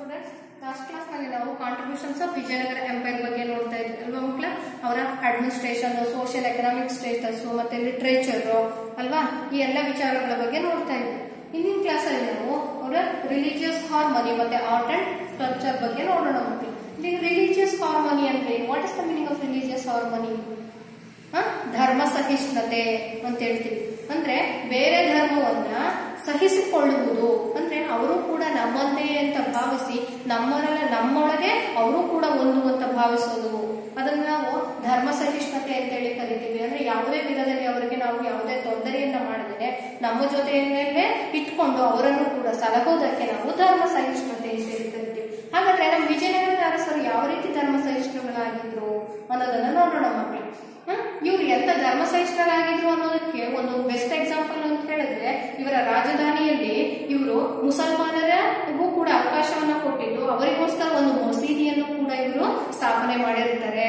Students last ಕ್ಲಾಸ್ನಲ್ಲಿ ನಾವು contributions of Vijayanagara empire ಬಗ್ಗೆ ನೋಡ್ತಾ ಇದ್ವಿ ಅಲ್ವಾ ಮಕ್ಕಳ ಅವರ ಅಡ್ಮಿನಿಸ್ಟ್ರೇಷನ್ ಸೋಷಿಯಲ್ ಎಕನಾಮಿಕ್ ಸ್ಟೇಟಸ್ ಮತ್ತೆ ಲಿಟ್ರೇಚರ್ ಅಲ್ವಾ? ಈ ಎಲ್ಲ ವಿಚಾರಗಳ ಬಗ್ಗೆ ನೋಡ್ತಾ ಇದ್ವಿ. ಹಿಂದಿನ ಕ್ಲಾಸಲ್ಲಿ ನಾವು ಅವರ ರಿಲಿಜಿಯಸ್ ಹಾರ್ಮನಿ ಮತ್ತೆ ಆರ್ಟ್ ಅಂಡ್ ಸ್ಟ್ರಕ್ಚರ್ ಬಗ್ಗೆ ನೋಡೋಣ ಮಕ್ಕಳು ಇಲ್ಲಿ ರಿಲಿಜಿಯಸ್ ಹಾರ್ಮನಿ ಅಂದ್ರೆ what is the meaning of religious harmony? ಧರ್ಮ ಸಹಿಷ್ಣುತೆ ಅಂತ ಹೇಳ್ತೀವಿ. ಅಂದ್ರೆ ಬೇರೆ ಧರ್ಮವನ್ನ ಸಹಿಸಿಕೊಳ್ಳುವುದು. ಅಂದ್ರೆ ಅವರು ಕೂಡ ಅಂತ ಭಾವಿಸಿ ನಮ್ಮರಲ್ಲ ನಮ್ಮೊಳಗೆ ಅವರು ಕೂಡ ಒಂದು ಅಂತ ಭಾವಿಸೋದು. ಅದನ್ನ ನಾವು ಧರ್ಮ ಸಹಿಷ್ಣುತೆ ಅಂತ ಹೇಳಿ ಕರಿತೀವಿ. ಅಂದ್ರೆ ಯಾವುದೇ ವಿಧದಲ್ಲಿ ಅವರಿಗೆ ನಾವು ಯಾವುದೇ ತೊಂದರೆಯನ್ನ ಮಾಡಿದರೆ ನಮ್ಮ ಜೊತೆಯಲ್ಲೇ ಇಟ್ಕೊಂಡು ಅವರನ್ನು ಕೂಡ ಸಲಹೋದಕ್ಕೆ ನಾವು ಧರ್ಮ ಸಹಿಷ್ಣುತೆ ಅಂತ ಹೇಳಿ ಕರಿತೀವಿ. ಹಾಗಾದ್ರೆ ನಮ್ಮ ವಿಜಯನಗರದ ಅರಸರು ಯಾವ ರೀತಿ ಧರ್ಮ ಸಹಿಷ್ಣುಗಳಾಗಿದ್ರು ಅನ್ನೋದನ್ನ ನೋಡೋಣ ಮಕ್ಕಳು ಇವ್ರು ಎಂತ ಧರ್ಮ ಸಹಿಷ್ಣರಾಗಿದ್ರು ಅನ್ನೋದಕ್ಕೆ ಒಂದು ಬೆಸ್ಟ್ ಎಕ್ಸಾಂಪಲ್ ಅಂತ ಹೇಳಿದ್ರೆ ಇವರ ರಾಜಧಾನಿಯಲ್ಲಿ ಇವರು ಮುಸಲ್ಮಾನರಿಗೂ ಕೂಡ ಅವಕಾಶವನ್ನ ಕೊಟ್ಟಿದ್ದು ಅವರಿಗೋಸ್ಕರ ಒಂದು ಮಸೀದಿಯನ್ನು ಕೂಡ ಇವರು ಸ್ಥಾಪನೆ ಮಾಡಿರ್ತಾರೆ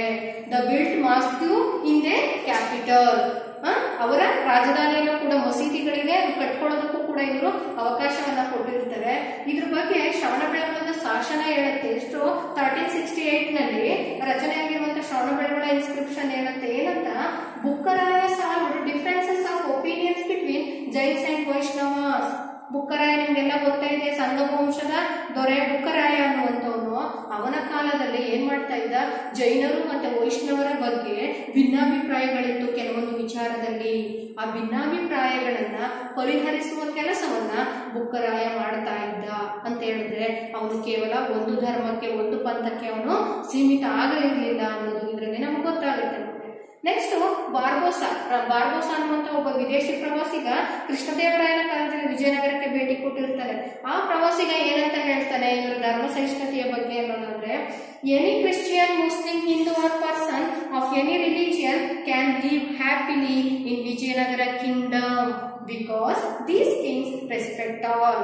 the built mosque in the capital ಅವರ ರಾಜಧಾನಿಯಲ್ಲೂ ಕೂಡ ಮಸೀದಿಗಳಿಗೆ ಕಟ್ಕೊಳ್ಳೋದಕ್ಕೂ ಕೂಡ ಇವರು ಅವಕಾಶವನ್ನ ಕೊಟ್ಟಿರ್ತಾರೆ ಇದ್ರ ಬಗ್ಗೆ ಶ್ರವಣ ಬೆಳಗೊಳದ ಶಾಸನ ಹೇಳುತ್ತೆ. ಎಷ್ಟು ತರ್ಟೀನ್ ಸಿಕ್ಸ್ಟಿ ಏಟ್ನಲ್ಲಿ ರಚನೆ ಆಗಿರುವಂತ ಶ್ರವಣ ಬೆಳಗೊಳ ಇನ್ಸ್ಕ್ರಿಪ್ಷನ್ ಹೇಳುತ್ತೆ ಏನಂತ Bukkaraya solve differences of opinions between Jains and Vaishnavas Bukkaraya ನಿಮ್ಗೆಲ್ಲ ಗೊತ್ತಾ ಇದೆ ಸಂಘವಂಶದ ದೊರೆ ಬುಕ್ಕರಾಯ ಅನ್ನುವಂಥವನು ಅವನ ಕಾಲದಲ್ಲಿ ಏನ್ ಮಾಡ್ತಾ ಇದ್ದ? ಜೈನರು ಮತ್ತೆ ವೈಷ್ಣವರ ಬಗ್ಗೆ ಭಿನ್ನಾಭಿಪ್ರಾಯಗಳಿತ್ತು ಕೆಲವೊಂದು ವಿಚಾರದಲ್ಲಿ. ಆ ಭಿನ್ನಾಭಿಪ್ರಾಯಗಳನ್ನ ಪರಿಹರಿಸುವ ಕೆಲಸವನ್ನ ಬುಕ್ಕರಾಯ ಮಾಡ್ತಾ ಇದ್ದ ಅಂತ ಹೇಳಿದ್ರೆ ಅವನು ಕೇವಲ ಒಂದು ಧರ್ಮಕ್ಕೆ, ಒಂದು ಪಂಥಕ್ಕೆ ಅವನು ಸೀಮಿತ ಆಗಲಿರಲಿಲ್ಲ ಅನ್ನೋದು ಇದರಲ್ಲಿ ನಮ್ಗೆ ಗೊತ್ತಾಗುತ್ತೆ. ನೆಕ್ಸ್ಟ್ ಬಾರ್ಬೋಸಾ ಬಾರ್ಬೋಸಾ ಅನ್ನುವಂತ ಒಬ್ಬ ವಿದೇಶಿ ಪ್ರವಾಸಿಗ ಕೃಷ್ಣದೇವರಾಯನ ಕಾಲದಲ್ಲಿ ವಿಜಯನಗರಕ್ಕೆ ಭೇಟಿ ಕೊಟ್ಟಿರ್ತಾರೆ. ಆ ಪ್ರವಾಸಿಗ ಏನಂತ ಹೇಳ್ತಾನೆ? ಇವರು ಧರ್ಮ ಸಹಿಷ್ಣುತೆಯ ಬಗ್ಗೆ ಅನ್ನೋದಾದ್ರೆ any Christian Muslim Hindu or person of any religion can live happily in Vijayanagara kingdom because these kings respect all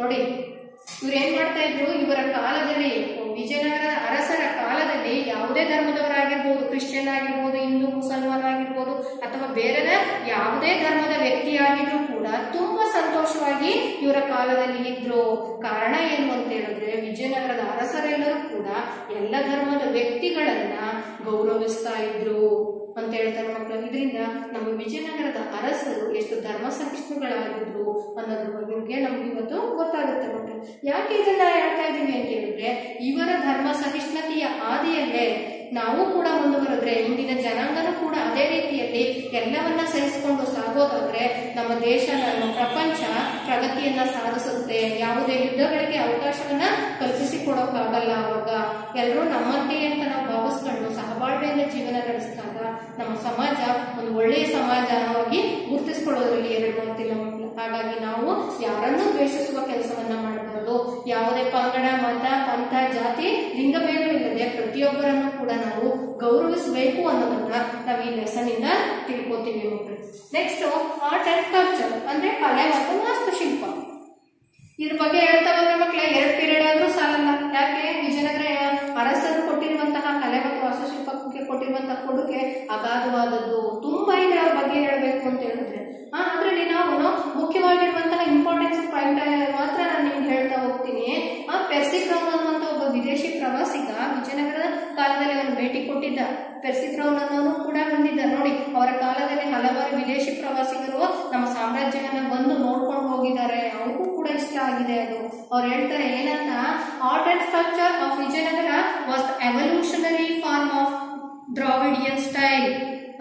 ನೋಡಿ ಇವ್ರು ಏನ್ ಮಾಡ್ತಾ ಇದ್ರು? ಇವರ ಕಾಲದಲ್ಲಿ, ವಿಜಯನಗರ ಅರಸರ ಕಾಲದಲ್ಲಿ ಯಾವುದೇ ಧರ್ಮದವರಾಗಿರ್ಬೋದು, ಕ್ರಿಶ್ಚಿಯನ್ ಆಗಿರ್ಬೋದು, ಹಿಂದೂ, ಮುಸಲ್ಮಾನ್ ಆಗಿರ್ಬೋದು, ಅಥವಾ ಬೇರೆದ ಯಾವುದೇ ಧರ್ಮದ ವ್ಯಕ್ತಿಯಾಗಿದ್ರು ಕೂಡ ತುಂಬಾ ಸಂತೋಷವಾಗಿ ಇವರ ಕಾಲದಲ್ಲಿ ಇದ್ರು. ಕಾರಣ ಏನು ಅಂತ ಹೇಳಿದ್ರೆ, ವಿಜಯನಗರದ ಅರಸರೆಲ್ಲರೂ ಕೂಡ ಎಲ್ಲ ಧರ್ಮದ ವ್ಯಕ್ತಿಗಳನ್ನ ಗೌರವಿಸ್ತಾ ಇದ್ರು ಅಂತ ಹೇಳ್ತಾರೆ ಮಕ್ಕಳು ಇದರಿಂದ ನಮ್ಮ ವಿಜಯನಗರದ ಅರಸರು ಎಷ್ಟು ಧರ್ಮ ಸಹಿಷ್ಣುಗಳಾಗಿದ್ರು ಅನ್ನೋದ್ರ ಬಗ್ಗೆ ನಮ್ಗೆ ಇವತ್ತು ಗೊತ್ತಾಗುತ್ತೆ. ಯಾಕೆ ಇದನ್ನ ಹೇಳ್ತಾ ಇದೀವಿ ಅಂತ ಹೇಳಿದ್ರೆ, ಇವರ ಧರ್ಮ ಸಹಿಷ್ಣುತೆಯ ಆದಿಯಲ್ಲೇ ನಾವು ಕೂಡ ಮುಂದುವರೆದ್ರೆ ಇಂದಿನ ಜನಾಂಗನು ಕೂಡ ಅದೇ ರೀತಿಯಲ್ಲಿ ಎಲ್ಲವನ್ನ ಸಹಿಸಿಕೊಂಡು ಸಾಗೋದಾದ್ರೆ, ನಮ್ಮ ದೇಶ, ನಮ್ಮ ಪ್ರಪಂಚ ಪ್ರಗತಿಯನ್ನ ಸಾಧಿಸುತ್ತೆ. ಯಾವುದೇ ಯುದ್ಧಗಳಿಗೆ ಅವಕಾಶವನ್ನ ಕಲ್ಪಿಸಿಕೊಡೋಕ್ಕಾಗಲ್ಲ ಅವಾಗ ಎಲ್ಲರೂ ನಮ್ಮಂತೆ ಅಂತ ನಾವು ಭಾವಿಸ್ಕೊಂಡು ಸಹಬಾಳ್ವೆಯಿಂದ ಜೀವನ ನಡೆಸಿದಾಗ ನಮ್ಮ ಸಮಾಜ ಒಂದು ಒಳ್ಳೆಯ ಸಮಾಜವಾಗಿ ಗುರುತಿಸ್ಕೊಳ್ಳೋದ್ರಲ್ಲಿ ಎರಡು ಮಕ್ಕಳು ಹಾಗಾಗಿ ನಾವು ಯಾರನ್ನೂ ದ್ವೇಷಿಸುವ ಕೆಲಸವನ್ನ ಯಾವುದೇ ಪಂಗಡ, ಮತ, ಪಂಥ, ಜಾತಿ, ಲಿಂಗಭೇದವಿಲ್ಲದೆ ಪ್ರತಿಯೊಬ್ಬರನ್ನು ಕೂಡ ನಾವು ಗೌರವಿಸಬೇಕು ಅನ್ನೋದನ್ನ ನಾವು ಈ ಲೆಸನ್ ಇಂದ ತಿಳ್ಕೊತೀವಿ ನೆಕ್ಸ್ಟ್ ಆರ್ಟ್ ಅಂಡ್ ಕಲ್ಚರ್ ಅಂದ್ರೆ ಕಲೆ ಮತ್ತು ವಾಸ್ತುಶಿಲ್ಪ. ಇದ್ರ ಬಗ್ಗೆ ಹೇಳ್ತಾ ಬಂದ್ರೆ ಮಕ್ಕಳೇ ಎರಡು ಪೀರಿಯಡ್ ಆದ್ರೂ ಸಾಲಲ್ಲ. ಯಾಕೆ? ವಿಜಯನಗರ ಅರಸರು ಕೊಟ್ಟಿರುವಂತಹ ಕಲೆ ಮತ್ತು ವಾಸ್ತುಶಿಲ್ಪಕ್ಕೆ ಕೊಟ್ಟಿರುವಂತಹ ಕೊಡುಗೆ ಅಗಾಧವಾದದ್ದು. ತುಂಬಾ ಇದೆ ಅವ್ರ ಬಗ್ಗೆ ಹೇಳಬೇಕು ಅಂತ ಹೇಳಿದ್ರೆ ಆ ಅದರಲ್ಲಿ ನಾವು ಮುಖ್ಯವಾಗಿರುವಂತಹ ಇಂಪಾರ್ಟೆನ್ಸ್ ಪಾಯಿಂಟ್ ಮಾತ್ರ ನಾನು ನಿಮ್ಗೆ ಹೇಳ್ತಾ ಹೋಗ್ತೀನಿ ಆ ಪೆರ್ಸಿಕ್ರೌನ್ ಅನ್ನುವಂತ ಒಬ್ಬ ವಿದೇಶಿ ಪ್ರವಾಸಿಗ ವಿಜಯನಗರ ಕಾಲದಲ್ಲಿ ಅವನು ಭೇಟಿ ಕೊಟ್ಟಿದ್ದ ಪೆರ್ಸಿಕ್ರೌನ್ ಅನ್ನೋನು ಕೂಡ ಬಂದಿದ್ದ ನೋಡಿ ಅವರ ಕಾಲದಲ್ಲಿ ಹಲವಾರು ವಿದೇಶಿ ಪ್ರವಾಸಿಗರು ನಮ್ಮ ಸಾಮ್ರಾಜ್ಯವನ್ನ ಬಂದು ನೋಡ್ಕೊಂಡು ಹೋಗಿದ್ದಾರೆ. ಅವ್ರಿಗೂ ಕೂಡ ಇಷ್ಟ ಆಗಿದೆ ಅದು. ಅವ್ರು ಹೇಳ್ತಾರೆ, ಏನಂತ? Art and structure of Vijayanagara was evolutionary form of Dravidian style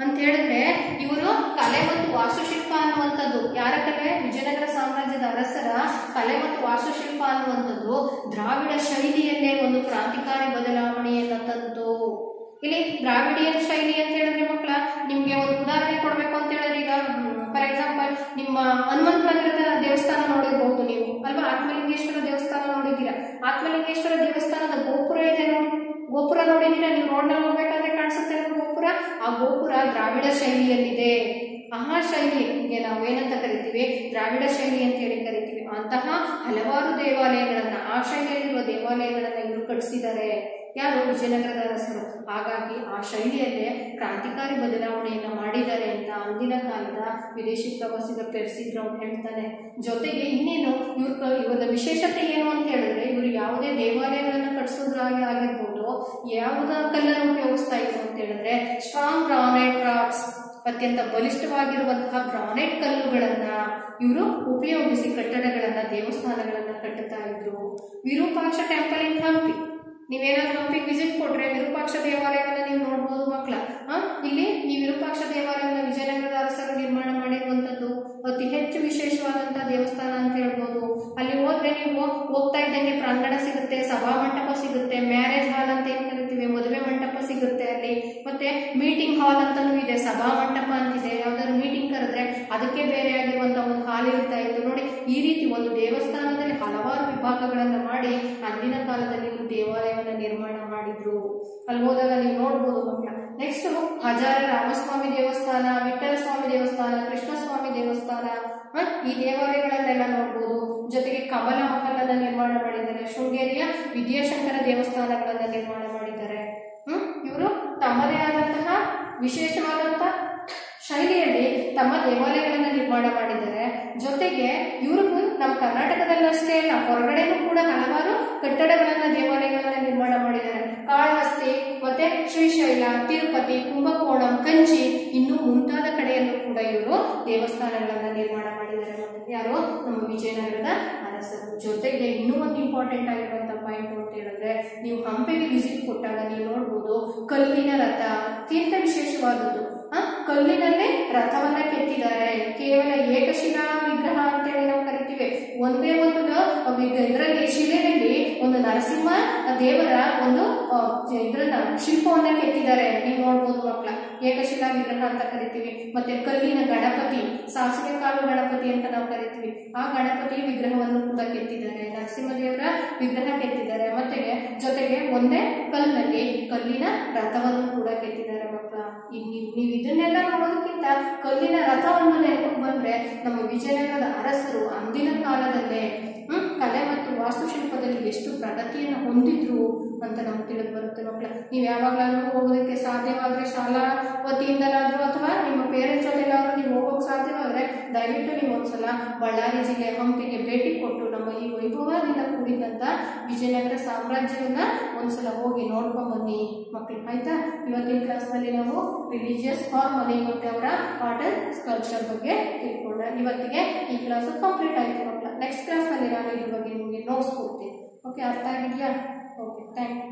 ಅಂತ ಹೇಳಿದ್ರೆ, ಇವರು ಕಲೆ ಮತ್ತು ವಾಸ್ತುಶಿಲ್ಪ ಅನ್ನುವಂಥದ್ದು. ಯಾರ ಕಲೆ? ವಿಜಯನಗರ ಸಾಮ್ರಾಜ್ಯದ ಅರಸರ ಕಲೆ ಮತ್ತು ವಾಸ್ತುಶಿಲ್ಪ ಅನ್ನುವಂಥದ್ದು. ದ್ರಾವಿಡ ಶೈಲಿಯಲ್ಲೇ ಒಂದು ಕ್ರಾಂತಿಕಾರಿ ಬದಲಾವಣೆಯನ್ನ ತಂತು ಇಲ್ಲಿ ದ್ರಾವಿಡಿಯನ್ ಶೈಲಿ ಅಂತ ಹೇಳಿದ್ರೆ ಮಕ್ಕಳ, ನಿಮ್ಗೆ ಒಂದು ಉದಾಹರಣೆ ಕೊಡ್ಬೇಕು ಅಂತ ಹೇಳಿದ್ರೆ ಈಗ ನಿಮ್ಮ ಹನುಮಂತ ನಗರದ ದೇವಸ್ಥಾನ ನೋಡಿರ್ಬಹುದು ನೀವು. ಅಲ್ವಾ? ಆತ್ಮಲಿಂಗೇಶ್ವರ ದೇವಸ್ಥಾನ ನೋಡಿದ್ದೀರಾ? ಆತ್ಮಲಿಂಗೇಶ್ವರ ದೇವಸ್ಥಾನದ ಗೋಪುರ ಇದೆ ನೋಡಿ. ಗೋಪುರ ನೋಡಿದ್ದೀರಾ? ನೀವು ರೋಡ್ನಲ್ಲಿ ಹೋಗ್ಬೇಕಾದ್ರೆ ಕಾಣಿಸುತ್ತೆ ಗೋಪುರ? ಆ ಗೋಪುರ ದ್ರಾವಿಡ ಶೈಲಿಯಲ್ಲಿದೆ. ಆ ಶೈಲಿಗೆ ನಾವು ಏನಂತ ಕರಿತೀವಿ? ದ್ರಾವಿಡ ಶೈಲಿ ಅಂತ ಹೇಳಿ ಕರಿತೀವಿ. ಅಂತಹ ಹಲವಾರು ದೇವಾಲಯಗಳನ್ನ ಆ ಶೈಲಿಯಲ್ಲಿರುವ ದೇವಾಲಯಗಳನ್ನ ಇವರು ಕಟ್ಟಿಸಿದ್ದಾರೆ ಯಾರು? ವಿಜಯನಗರದ ಅರಸರು ಹಾಗಾಗಿ ಆ ಶೈಲಿಯಲ್ಲೇ ಕ್ರಾಂತಿಕಾರಿ ಬದಲಾವಣೆಯನ್ನು ಮಾಡಿದ್ದಾರೆ ಅಂತ ಅಂದಿನ ಕಾಲದ ವಿದೇಶಿ ಪ್ರವಾಸಿಗ ಅವ್ರು ಹೇಳ್ತಾನೆ ಜೊತೆಗೆ ಇನ್ನೇನು, ಇವ್ರ ಇವರ ವಿಶೇಷತೆ ಏನು ಅಂತ ಹೇಳಿದ್ರೆ, ಇವರು ಯಾವುದೇ ದೇವಾಲಯಗಳನ್ನು ಕಟ್ಸೋದ್ರಾಗಿ ಆಗಿರ್ಬೋದು, ಯಾವುದ ಕಲ್ಲನ್ನು ಉಪಯೋಗಿಸ್ತಾ ಇದ್ರು ಅಂತ ಹೇಳಿದ್ರೆ ಸ್ಟ್ರಾಂಗ್ ಗ್ರಾನೈಟ್ ರಾಕ್ಸ್ ಅತ್ಯಂತ ಬಲಿಷ್ಠವಾಗಿರುವಂತಹ ಗ್ರಾನೈಟ್ ಕಲ್ಲುಗಳನ್ನ ಇವರು ಉಪಯೋಗಿಸಿ ಕಟ್ಟಡಗಳನ್ನ, ದೇವಸ್ಥಾನಗಳನ್ನ ಕಟ್ಟುತ್ತಾ ಇದ್ರು. ವಿರೂಪಾಕ್ಷ ಟೆಂಪಲ್ ಇನ್ ಹಂಪಿ ನೀವೇನಾದ್ರೂ ಹಂಪಿ ವಿಸಿಟ್ ಕೊಟ್ರೆ ವಿರೂಪಾಕ್ಷ ದೇವಾಲಯವನ್ನ ನೀವು ನೋಡ್ಬೋದು ಮಕ್ಕಳ. ಇಲ್ಲಿ ಈ ವಿರೂಪಾಕ್ಷ ದೇವಾಲಯವನ್ನ ವಿಜಯನಗರದ ಅರಸರು ನಿರ್ಮಾಣ ಮಾಡಿರುವಂತದ್ದು ಅತಿ ಹೆಚ್ಚು ವಿಶೇಷವಾದಂತಹ ದೇವಸ್ಥಾನ ಅಂತ ಹೇಳ್ಬೋದು. ಅಲ್ಲಿ ಹೋದ್ರೆ ನೀವು ಹೋಗ್ತಾ ಇದ್ದಂಗೆ ಪ್ರಾಂಗಣ ಸಿಗುತ್ತೆ, ಸಭಾ ಮಂಟಪ ಸಿಗುತ್ತೆ, ಮ್ಯಾರೇಜ್ ಹಾಲ್ ಅಂತ ಏನ್ ಕರಿತೀವಿ, ಮದುವೆ ಮಂಟಪ ಸಿಗುತ್ತೆ ಅಲ್ಲಿ. ಮತ್ತೆ ಮೀಟಿಂಗ್ ಹಾಲ್ ಅಂತಾನೂ ಇದೆ, ಸಭಾ ಮಂಟಪ ಅಂತಿದೆ. ಯಾವ್ದಾದ್ರು ಮೀಟಿಂಗ್ ಕರೆದ್ರೆ ಅದಕ್ಕೆ ಬೇರೆ ಆಗಿರುವಂತ ಒಂದು ಹಾಲ್ ಇರ್ತಾ ಇತ್ತು. ನೋಡಿ, ಈ ರೀತಿ ಒಂದು ದೇವಸ್ಥಾನದಲ್ಲಿ ಹಲವಾರು ವಿಭಾಗಗಳನ್ನು ಮಾಡಿ ಅಂದಿನ ಕಾಲದಲ್ಲಿ ದೇವಾಲಯವನ್ನ ನಿರ್ಮಾಣ ಮಾಡಿದ್ರು. ಅಲ್ಲಿ ಹೋದಾಗ ನೀವು ನೋಡ್ಬೋದು ಮಕ್ಕಳ ನೆಕ್ಸ್ಟ್ ಹಜಾರ ರಾಮಸ್ವಾಮಿ ದೇವಸ್ಥಾನ ವಿಠಲ ಸ್ವಾಮಿ ದೇವಸ್ಥಾನ, ಕೃಷ್ಣಸ್ವಾಮಿ ದೇವಸ್ಥಾನ? ಈ ದೇವಾಲಯಗಳನ್ನೆಲ್ಲ ನೋಡ್ಬೋದು. ಜೊತೆಗೆ ಕಮಲ ಮಹಲನ್ನ ನಿರ್ಮಾಣ ಮಾಡಿದ್ದಾರೆ. ಶೃಂಗೇರಿಯ ವಿದ್ಯಾಶಂಕರ ದೇವಸ್ಥಾನಗಳನ್ನ ನಿರ್ಮಾಣ ಮಾಡಿದ್ದಾರೆ. ಹ್ಮ್? ಇವರು ತಮ್ಮದೇ ಆದಂತಹ ವಿಶೇಷವಾದಂತಹ ಶೈಲಿಯಲ್ಲಿ ತಮ್ಮ ದೇವಾಲಯಗಳನ್ನು ನಿರ್ಮಾಣ ಮಾಡಿದ್ದಾರೆ. ಜೊತೆಗೆ ಇವರು ನಮ್ಮ ಕರ್ನಾಟಕದಲ್ಲಷ್ಟೇ ಅಲ್ಲ, ಹೊರಗಡೆನೂ ಕೂಡ ಹಲವಾರು ಕಟ್ಟಡಗಳನ್ನ ದೇವಾಲಯಗಳನ್ನ ನಿರ್ಮಾಣ ಮಾಡಿದ್ದಾರೆ. ಕಾಳಹಸ್ತಿ, ಮತ್ತೆ ಶ್ರೀಶೈಲ, ತಿರುಪತಿ, ಕುಂಭಕೋಣಂ ಕಂಚಿ ಇನ್ನು ಮುಂತಾದ ಕಡೆಯಲ್ಲೂ ಕೂಡ ಇವರು ದೇವಸ್ಥಾನಗಳನ್ನ ನಿರ್ಮಾಣ ಮಾಡಿದ್ದಾರೆ. ಯಾರು? ನಮ್ಮ ವಿಜಯನಗರದ ಅರಸರು. ಜೊತೆಗೆ ಇನ್ನೂ ಒಂದು ಇಂಪಾರ್ಟೆಂಟ್ ಆಗಿರುವಂತ ಪಾಯಿಂಟ್ ಅಂತ ಹೇಳಿದ್ರೆ, ನೀವು ಹಂಪೆಗೆ ವಿಸಿಟ್ ಕೊಟ್ಟಾಗ ನೀವು ನೋಡ್ಬೋದು, ಕಲ್ಲಿನ ರಥ, ತೀರ್ಥ ಆ, ಕಲ್ಲಿನಲ್ಲೇ ರಥವನ್ನ ಕೆತ್ತಿದ್ದಾರೆ. ಕೇವಲ ಏಕಶಿಲಾ ವಿಗ್ರಹ ಅಂತೇಳಿ ನಾವು ಕರಿತೀವಿ. ಒಂದೇ ಒಂದು ಇದರಲ್ಲಿ ಶಿಲೆಯಲ್ಲಿ ಒಂದು ನರಸಿಂಹ ದೇವರ ಒಂದು ಇದ್ರನ್ನ ಶಿಲ್ಪವನ್ನ ಕೆತ್ತಿದ್ದಾರೆ. ನೀವು ನೋಡ್ಬೋದು ಮಕ್ಕಳ ಏಕಶಿಲಾ ವಿಗ್ರಹ ಅಂತ ಕರಿತೀವಿ. ಮತ್ತೆ ಕಲ್ಲಿನ ಗಣಪತಿ ಸಾಸಿವೆ ಕಾಲು ಗಣಪತಿ ಅಂತ ನಾವು ಕರಿತೀವಿ. ಆ ಗಣಪತಿ ವಿಗ್ರಹವನ್ನು ಕೂಡ ಕೆತ್ತಿದ್ದಾರೆ. ನರಸಿಂಹದೇವರ ವಿಗ್ರಹ ಕೆತ್ತಿದ್ದಾರೆ. ಮತ್ತೆ ಜೊತೆಗೆ ಒಂದೇ ಕಲ್ಲಿನಲ್ಲಿ ಕಲ್ಲಿನ ರಥವನ್ನು ನೋಡೋದಕ್ಕಿಂತ ಕಲ್ಲಿನ ರಥವನ್ನು ನೆನಪು ಬಂದ್ರೆ ನಮ್ಮ ವಿಜಯನಗರದ ಅರಸರು ಅಂದಿನ ಕಾಲದಲ್ಲೇ ಕಲೆ ಮತ್ತು ವಾಸ್ತುಶಿಲ್ಪದಲ್ಲಿ ಎಷ್ಟು ಪ್ರಗತಿಯನ್ನು ಹೊಂದಿದ್ರು ಅಂತ ನಮ್ಗೆ ತಿಳಿದು ಬರುತ್ತೆ ಮಕ್ಕಳ. ನೀವು ಯಾವಾಗಲಾದ್ರೂ ಹೋಗೋದಕ್ಕೆ ಸಾಧ್ಯವಾದ್ರೆ ಶಾಲಾ ವತಿಯಿಂದಲಾದರೂ ಅಥವಾ ನಿಮ್ಮ ಪೇರೆಂಟ್ಸ್ ಜೊತೆಲಾದರೂ ನೀವು ಹೋಗೋಕೆ ಸಾಧ್ಯವಾದ್ರೆ ದಯವಿಟ್ಟು ನೀವು ಒಂದ್ಸಲ ಬಳ್ಳಾರಿ ಜಿಲ್ಲೆ ಹಂಪಿಗೆ ಭೇಟಿ ಕೊಟ್ಟು ನಮ್ಮ ಈ ವೈಭವದಿಂದ ಕೂಡಿದಂಥ ವಿಜಯನಗರ ಸಾಮ್ರಾಜ್ಯವನ್ನ ಒಂದ್ಸಲ ಹೋಗಿ ನೋಡ್ಕೊಂಡು ಬನ್ನಿ ಮಕ್ಕಳು. ಆಯ್ತಾ? ಇವತ್ತಿನ ಕ್ಲಾಸ್ನಲ್ಲಿ ನಾವು ರಿಲಿಜಿಯಸ್ ಫಾರ್ಮ್ ಮನೆ ಮತ್ತೆ ಅವರ ಆರ್ಟ್ ಸ್ಕಲ್ಚರ್ ಬಗ್ಗೆ ತಿಳ್ಕೊಂಡ ಇವತ್ತಿಗೆ ಈ ಕ್ಲಾಸ್ ಕಂಪ್ಲೀಟ್ ಆಯ್ತು ನೆಕ್ಸ್ಟ್ ಕ್ಲಾಸ್ನಲ್ಲಿ ನಾನು ಇದ್ರ ಬಗ್ಗೆ ನಿಮಗೆ ನೋಟ್ಸ್ ಕೊಡ್ತೀನಿ ಓಕೆ ಅರ್ಥ ಆಗಿದೆಯಾ ಓಕೆ ಥ್ಯಾಂಕ್ ಯು